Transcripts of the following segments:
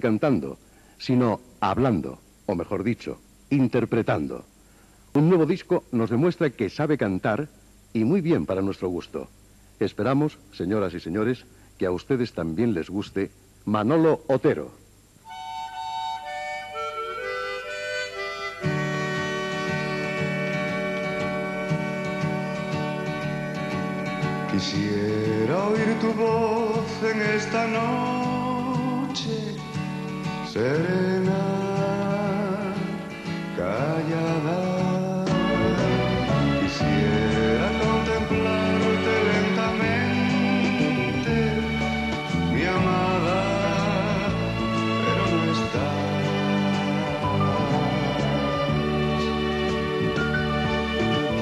cantando, sino hablando, o mejor dicho, interpretando. Un nuevo disco nos demuestra que sabe cantar y muy bien para nuestro gusto. Esperamos, señoras y señores, que a ustedes también les guste Manolo Otero. Quisiera oír tu voz en esta noche serena, callada. Quisiera contemplarte lentamente, mi amada, pero no estás.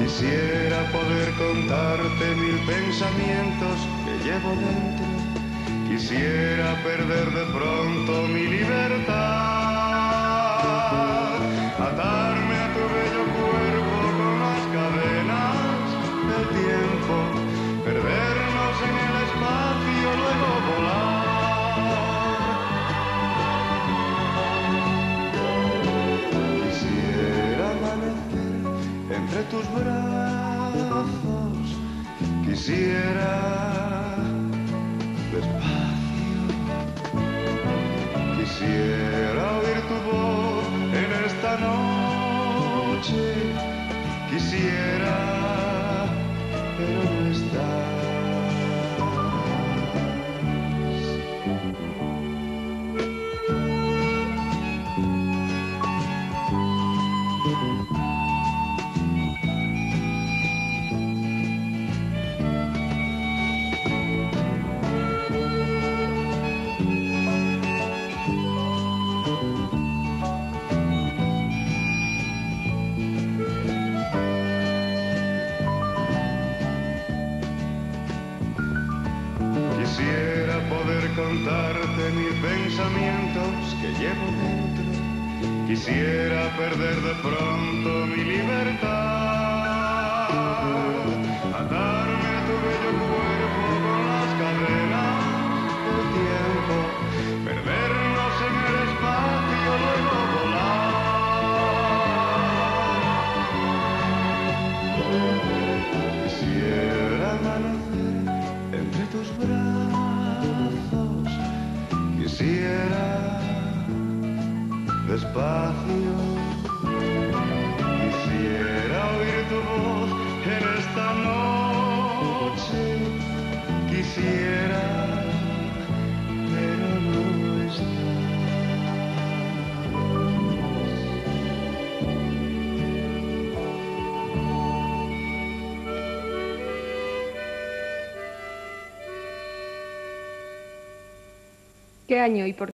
Quisiera poder contarte mil pensamientos que llevo dentro. Quisiera perder de pronto mi libertad. Entre tus brazos. Quisiera contarte mil pensamientos que llevo dentro. Quisiera perder de pronto mi Quisiera despacio. ¿Qué año y por